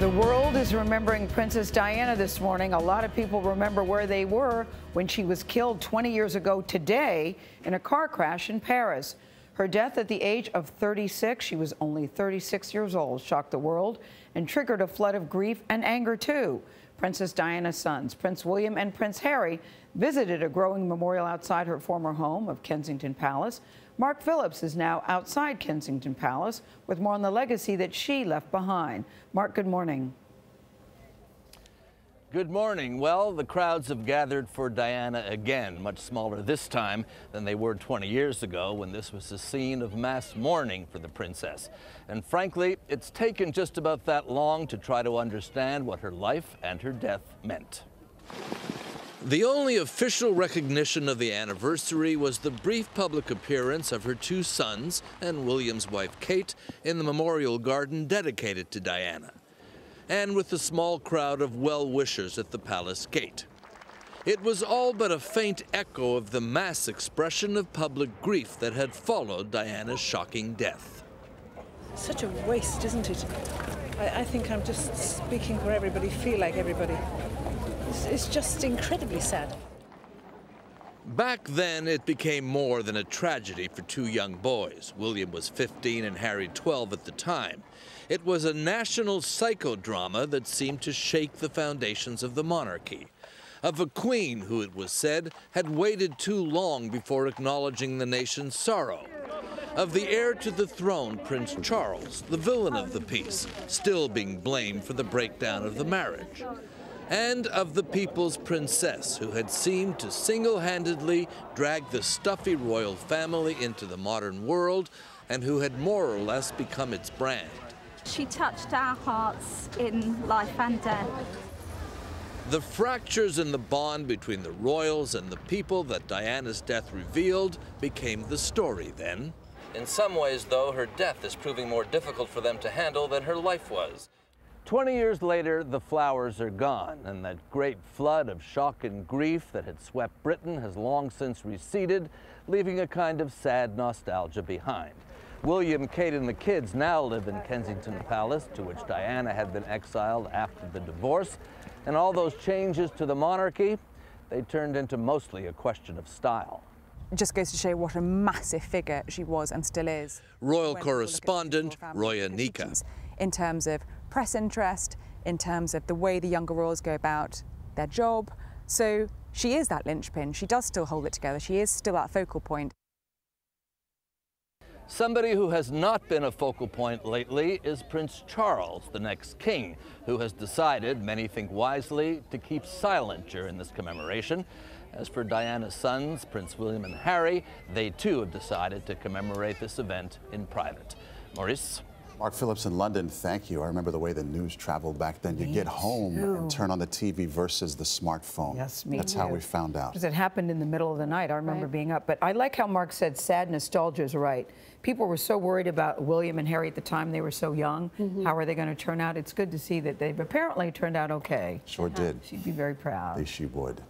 The world is remembering Princess Diana this morning. A lot of people remember where they were when she was killed 20 years ago today in a car crash in Paris. Her death at the age of 36, she was only 36 years old, shocked the world and triggered a flood of grief and anger too. Princess Diana's sons, Prince William and Prince Harry, visited a growing memorial outside her former home of Kensington Palace. Mark Phillips is now outside Kensington Palace with more on the legacy that she left behind. Mark, good morning. Good morning. Well, the crowds have gathered for Diana again, much smaller this time than they were 20 years ago when this was a scene of mass mourning for the princess. And frankly, it's taken just about that long to try to understand what her life and her death meant. The only official recognition of the anniversary was the brief public appearance of her two sons and William's wife Kate in the memorial garden dedicated to Diana and with a small crowd of well-wishers at the palace gate. It was all but a faint echo of the mass expression of public grief that had followed Diana's shocking death. Such a waste, isn't it? I, I think I'm just speaking for everybody, feel like everybody. It's, just incredibly sad. Back then, it became more than a tragedy for two young boys. William was 15 and Harry 12 at the time. It was a national psychodrama that seemed to shake the foundations of the monarchy. Of a queen who, it was said, had waited too long before acknowledging the nation's sorrow. Of the heir to the throne, Prince Charles, the villain of the piece, still being blamed for the breakdown of the marriage and of the people's princess, who had seemed to single handedly drag the stuffy royal family into the modern world and who had more or less become its brand. She touched our hearts in life and death. The fractures in the bond between the royals and the people that Diana's death revealed became the story then. In some ways, though, her death is proving more difficult for them to handle than her life was. 20 years later, the flowers are gone, and that great flood of shock and grief that had swept Britain has long since receded, leaving a kind of sad nostalgia behind. William, Kate, and the kids now live in Kensington Palace, to which Diana had been exiled after the divorce. And all those changes to the monarchy, they turned into mostly a question of style. It just goes to show what a massive figure she was and still is. Royal correspondent Roya Nikkhah. In terms of press interest, in terms of the way the younger royals go about their job. So she is that linchpin. She does still hold it together. She is still that focal point. Somebody who has not been a focal point lately is Prince Charles, the next king, who has decided, many think wisely, to keep silent during this commemoration. As for Diana's sons, Prince William and Harry, they too have decided to commemorate this event in private. Maurice? Mark Phillips in London, thank you. I remember the way the news traveled back then. You get home too. and turn on the TV versus the smartphone. Yes, me That's too. how we found out. Because it happened in the middle of the night. I remember right. being up. But I like how Mark said sad nostalgia is right. People were so worried about William and Harry at the time. They were so young. Mm -hmm. How are they going to turn out? It's good to see that they've apparently turned out okay. Sure did. She'd be very proud. At least she would.